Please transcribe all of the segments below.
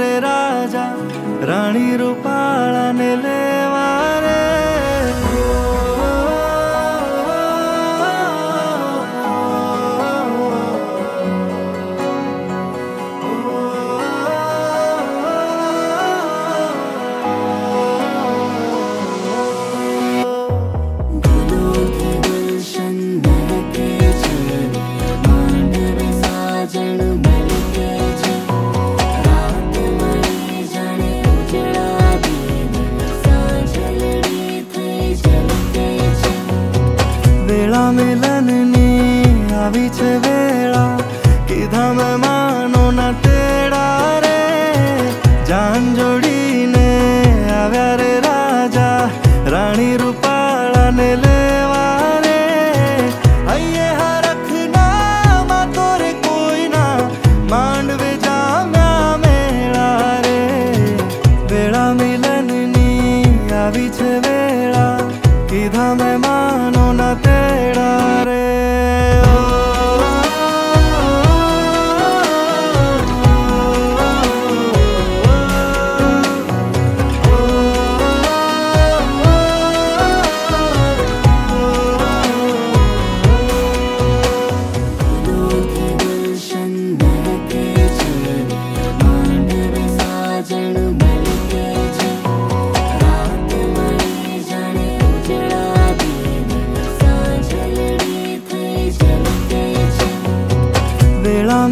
रे राजा राणी ने ले तेडा जाञोडिने वरे राजा राणी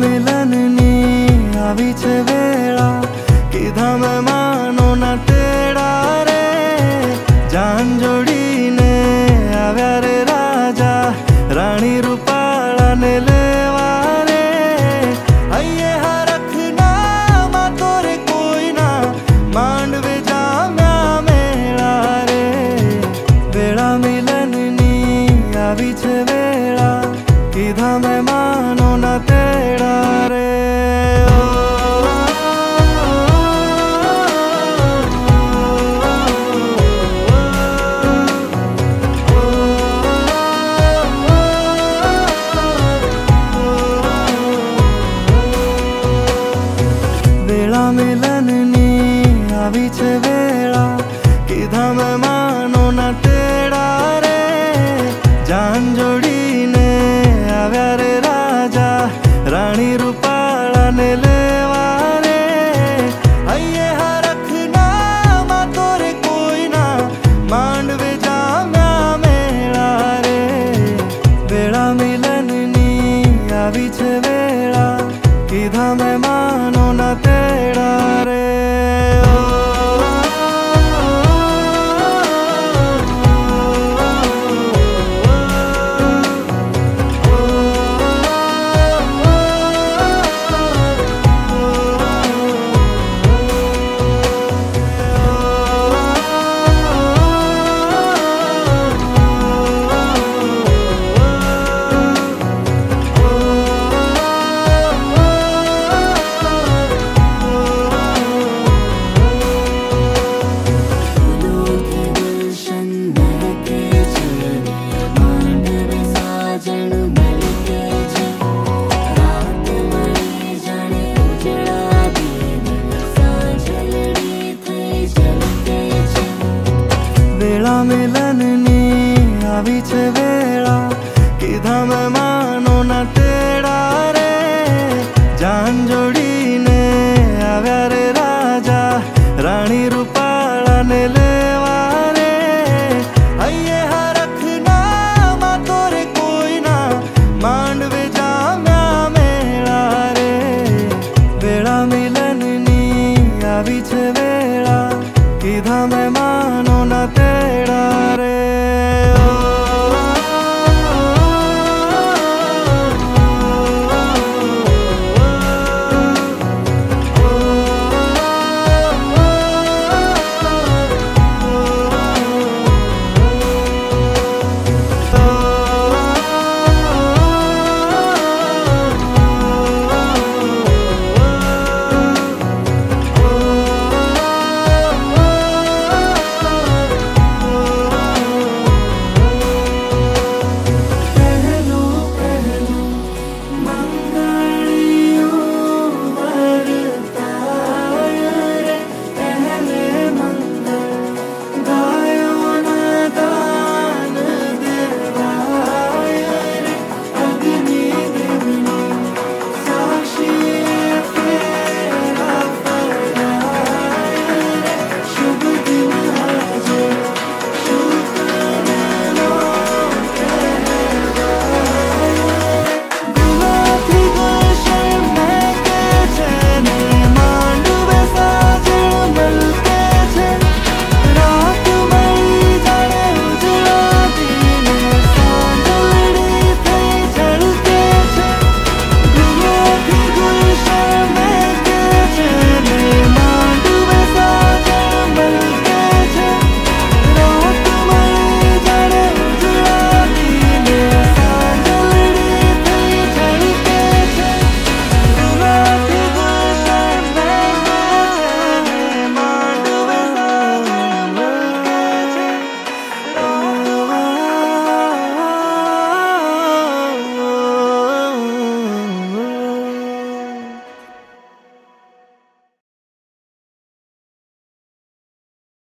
मिलन नी आवी छे দিছে বেড়া কি ধামে चलने लगे